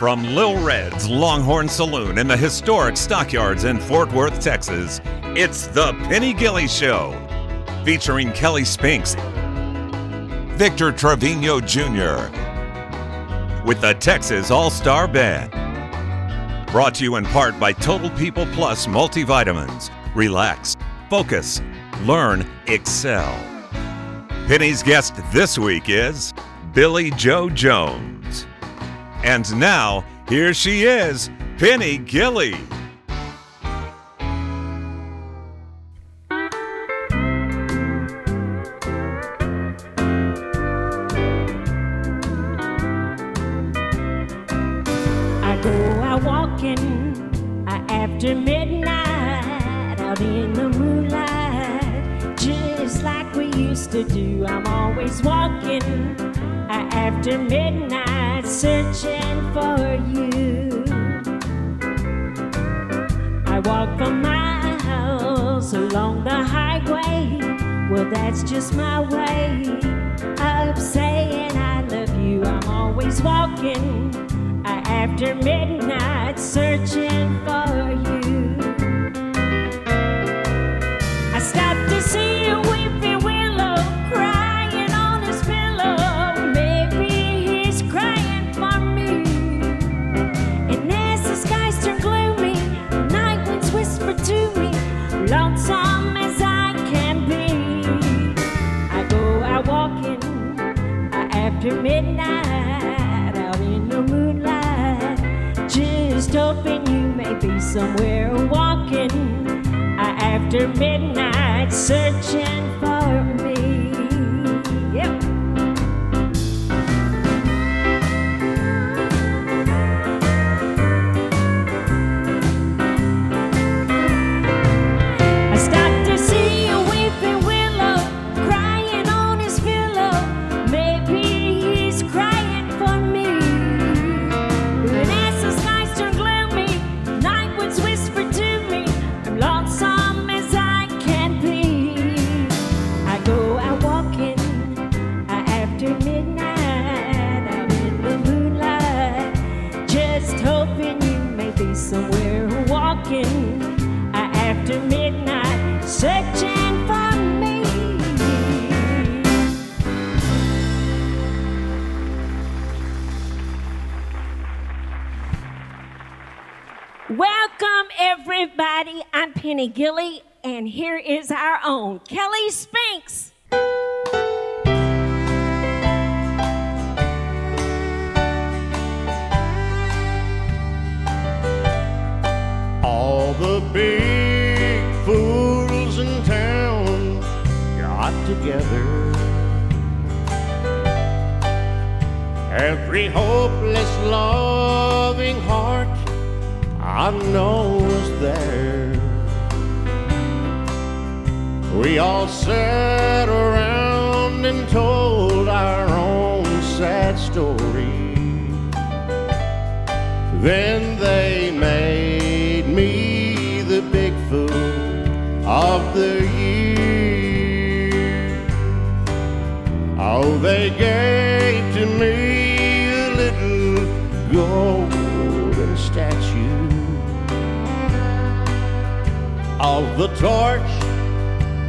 From Lil Red's Longhorn Saloon in the historic Stockyards in Fort Worth, Texas, it's The Penny Gilley Show. Featuring Kelly Spinks, Victor Trevino Jr., with the Texas All Star Band. Brought to you in part by Total People Plus Multivitamins. Relax, focus, learn, excel. Penny's guest this week is Billie Jo Jones. And now, here she is, Penny Gilley. I go out walking after midnight out in the moonlight, just like we used to do. I'm always walking after midnight, searching for you. I walk for miles along the highway. Well, that's just my way of saying I love you. I'm always walking after midnight, searching for you. Somewhere walking uh, after midnight, searching for together. Every hopeless, loving heart I know was there. We all sat around and told our own sad story. Then they made me the big fool of the year. They gave to me a little golden statue of the torch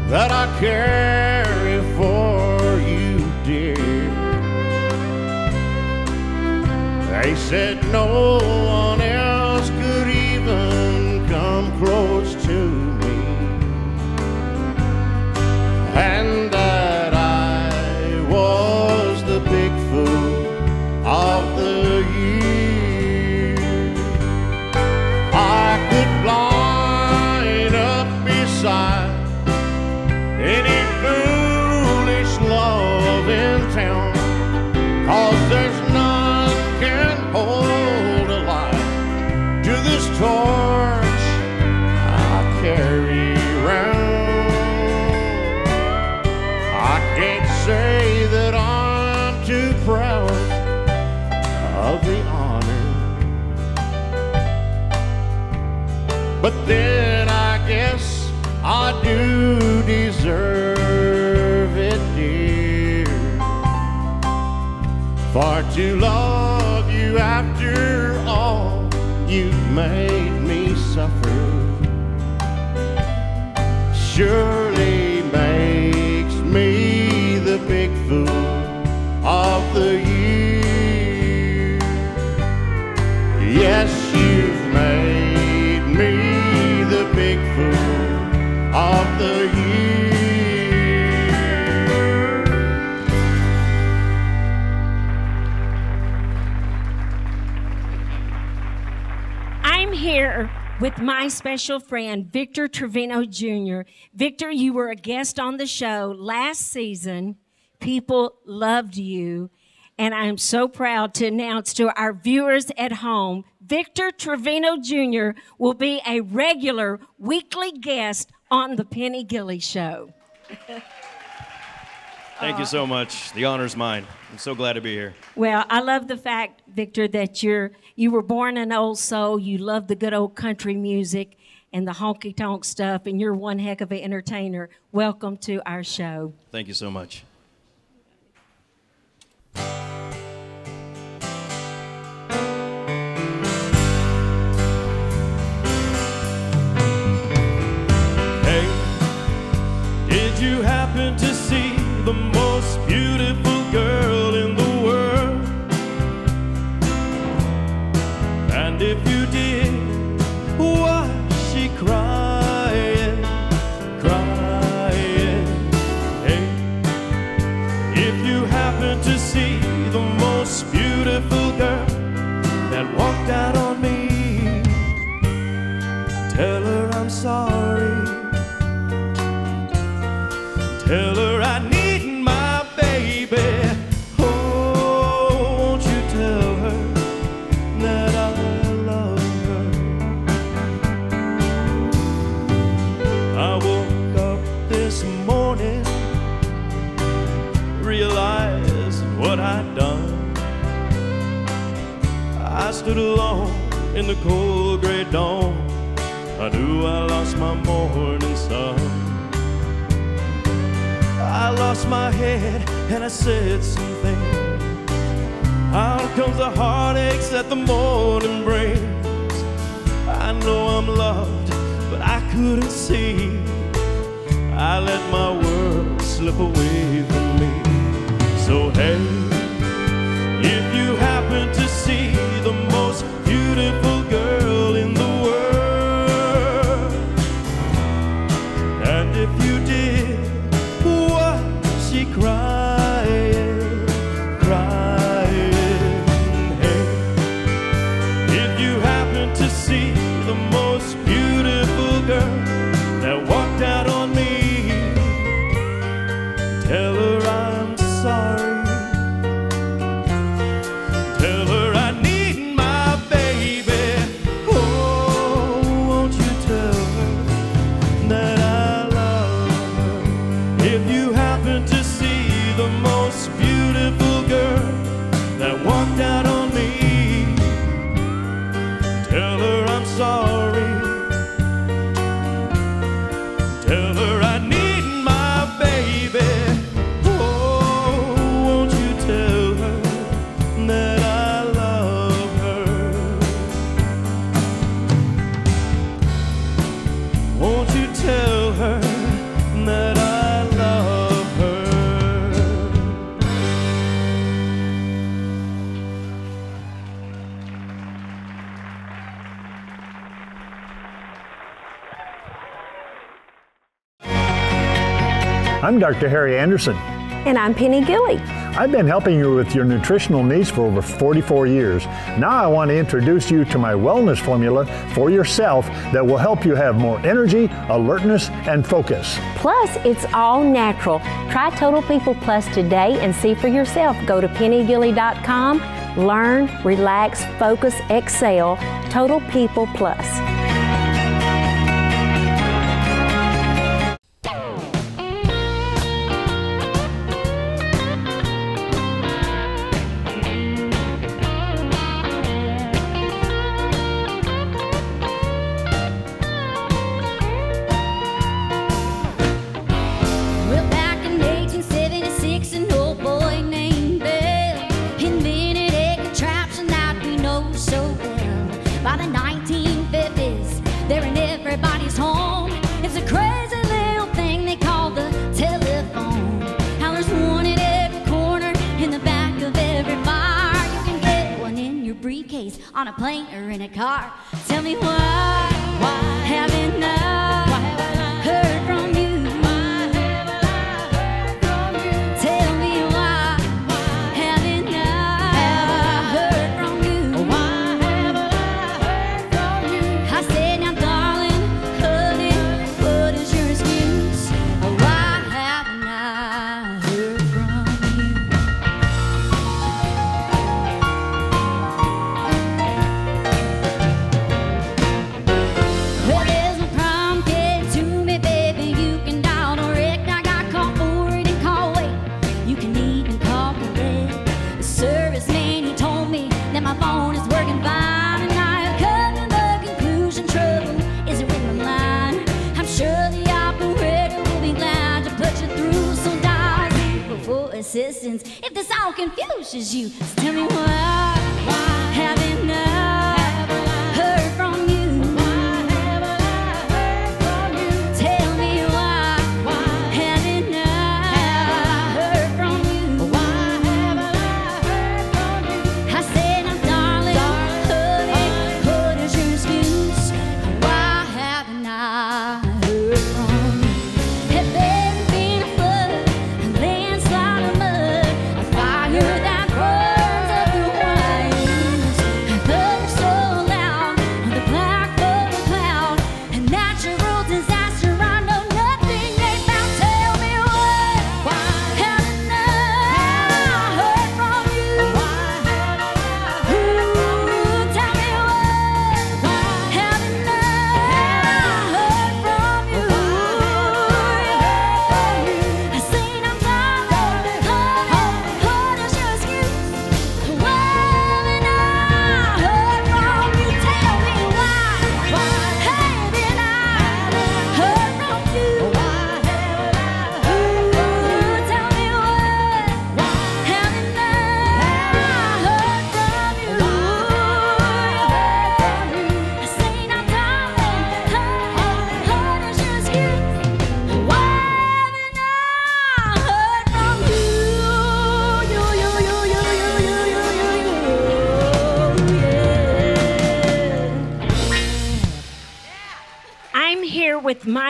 that I carry for you, dear. They said no one else could even come close special friend, Victor Trevino Jr. Victor, you were a guest on the show last season. People loved you. And I'm so proud to announce to our viewers at home, Victor Trevino Jr. will be a regular weekly guest on The Penny Gilley Show. Thank you so much. The honor's mine. I'm so glad to be here. Well, I love the fact, Victor, that you're you were born an old soul. You love the good old country music and the honky tonk stuff, and you're one heck of an entertainer. Welcome to our show. Thank you so much. Hey, did you happen to lost my head and I said something. Out comes the heartaches that the morning brings. I know I'm loved, but I couldn't see. I let my world slip away from me. So hey, if you happen to see I'm Dr. Harry Anderson. And I'm Penny Gilley. I've been helping you with your nutritional needs for over 44 years. Now I want to introduce you to my wellness formula for yourself that will help you have more energy, alertness, and focus. Plus, it's all natural. Try Total People Plus today and see for yourself. Go to pennygilley.com, learn, relax, focus, excel. Total People Plus. On a plane or in a car. Tell me why, why haven't I assistance if this all confuses you. Tell me why, why haven't I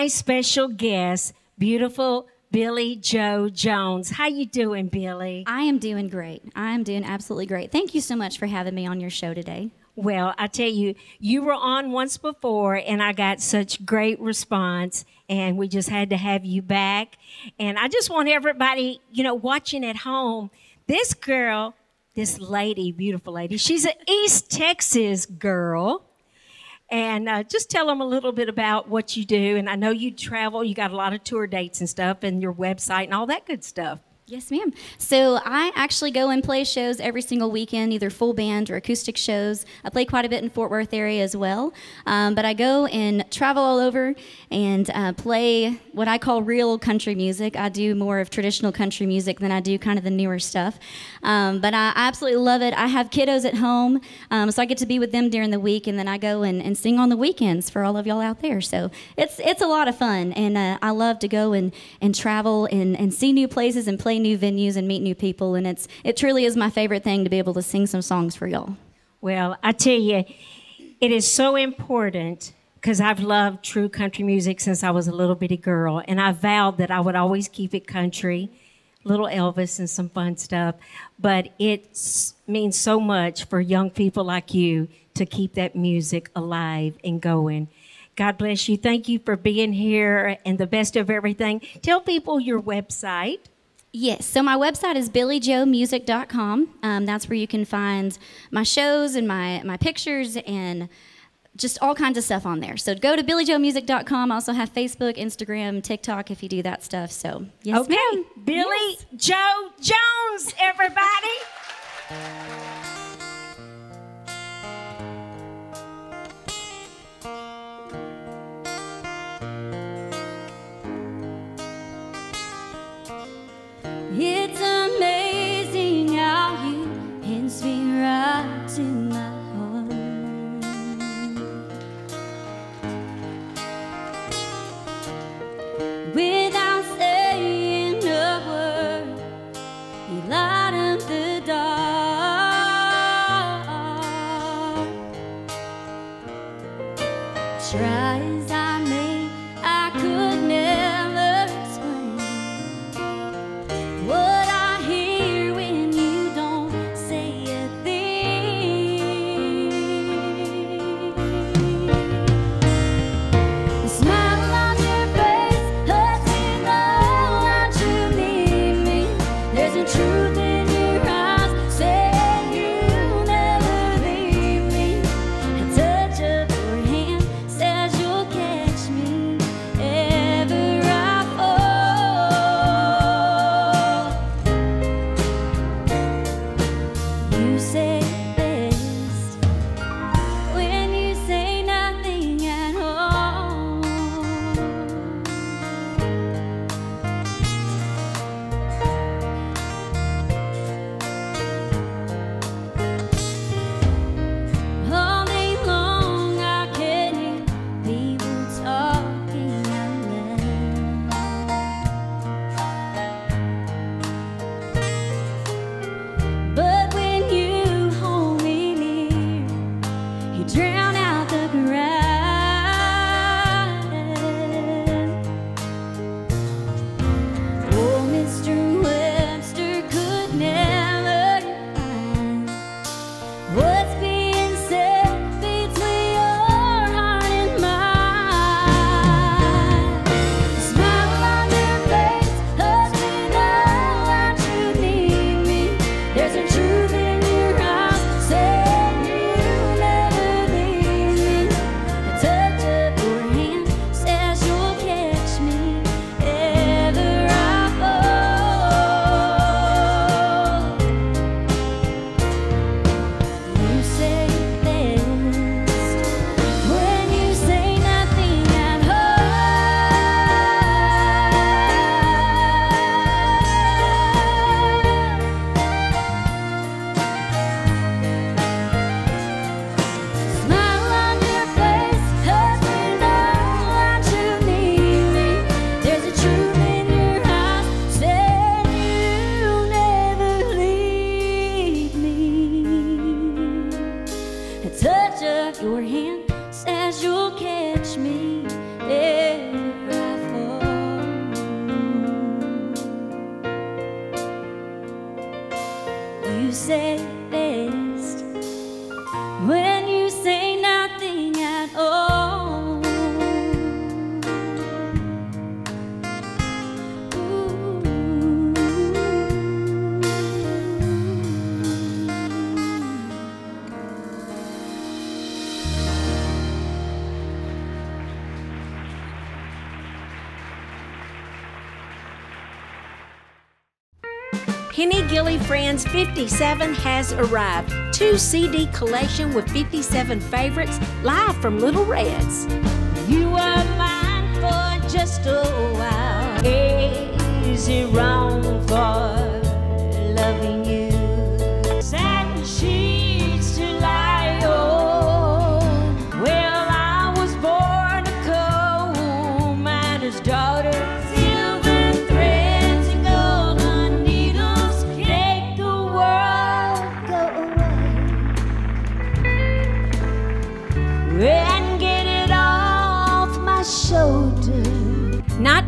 my special guest, beautiful Billie Jo Jones. How you doing, Billie? I am doing great. I am doing absolutely great. Thank you so much for having me on your show today. Well, I tell you, you were on once before, and I got such great response, and we just had to have you back. And I just want everybody, you know, watching at home, this girl, this lady, beautiful lady, she's an East Texas girl. And uh, just tell them a little bit about what you do. And I know you travel, you got a lot of tour dates and stuff, and your website and all that good stuff. Yes, ma'am. So I actually go and play shows every single weekend, either full band or acoustic shows. I play quite a bit in Fort Worth area as well. Um, but I go and travel all over and uh, play what I call real country music. I do more of traditional country music than I do kind of the newer stuff. Um, but I absolutely love it. I have kiddos at home, um, so I get to be with them during the week, and then I go and, and sing on the weekends for all of y'all out there. So it's it's a lot of fun, and uh, I love to go and, and travel and, and see new places and play new venues and meet new people, and it's it truly is my favorite thing to be able to sing some songs for y'all. Well, I tell you, it is so important because I've loved true country music since I was a little bitty girl, and I vowed that I would always keep it country, little Elvis and some fun stuff. But it means so much for young people like you to keep that music alive and going. God bless you. Thank you for being here and the best of everything. Tell people your website. Yes, so my website is billyjoemusic.com. Um, that's where you can find my shows and my, my pictures and just all kinds of stuff on there. So go to billyjoemusic.com. I also have Facebook, Instagram, TikTok if you do that stuff. So, yes, okay, ma'am. Billie Jo Jones, everybody. Penny Gilley Friends 57 has arrived. Two CD collection with 57 favorites live from Little Reds. You are mine for just a while. Is it wrong for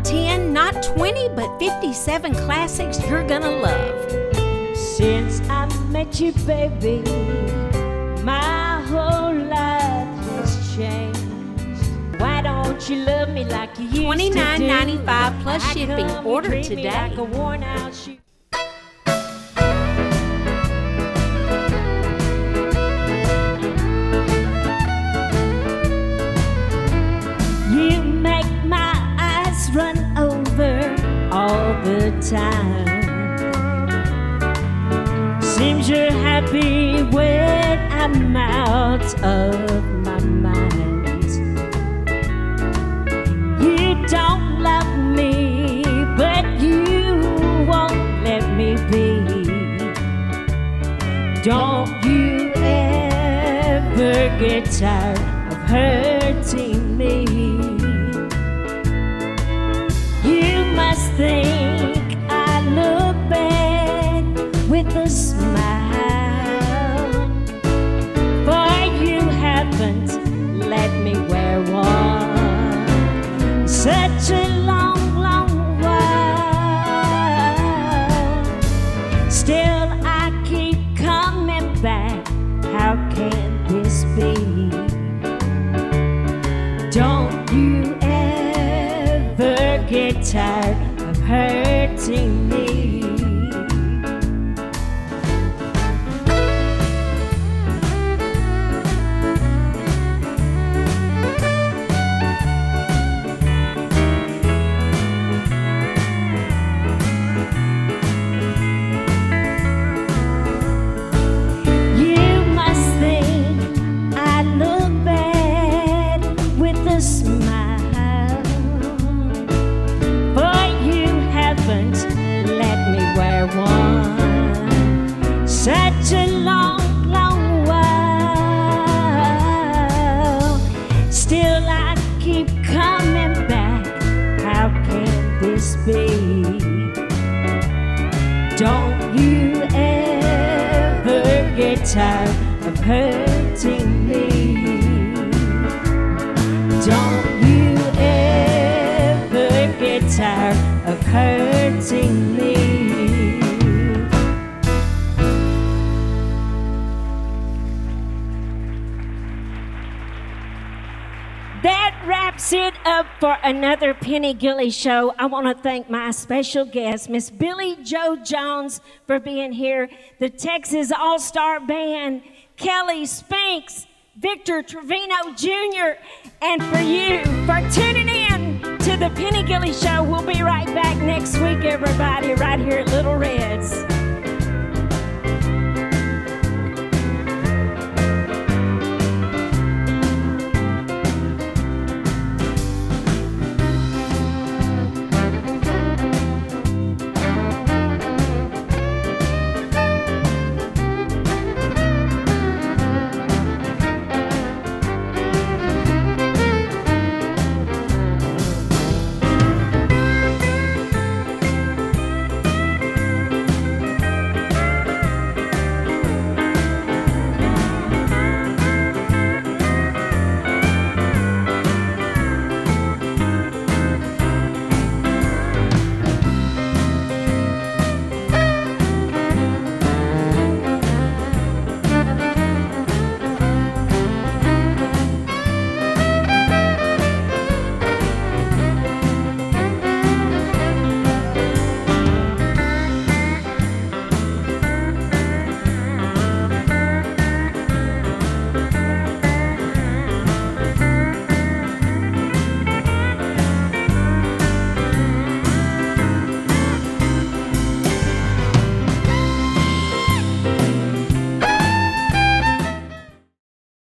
10, not 20, but 57 classics you're gonna love. Since I met you, baby, my whole life has changed. Why don't you love me like you used 29.95 plus shipping. Order today. Like happy when I'm out of my mind. You don't love me, but you won't let me be. Don't you ever get tired of hurting me? You must think. Hurting me? Keep coming back. How can this be? Don't you ever get tired of hurting up for another Penny Gilley show. I want to thank my special guest, Miss Billie Jo Jones, for being here, the Texas All Star Band, Kelly Spinks, Victor Trevino Jr., and for you for tuning in to the Penny Gilley show. We'll be right back next week, everybody, right here at Little Reds.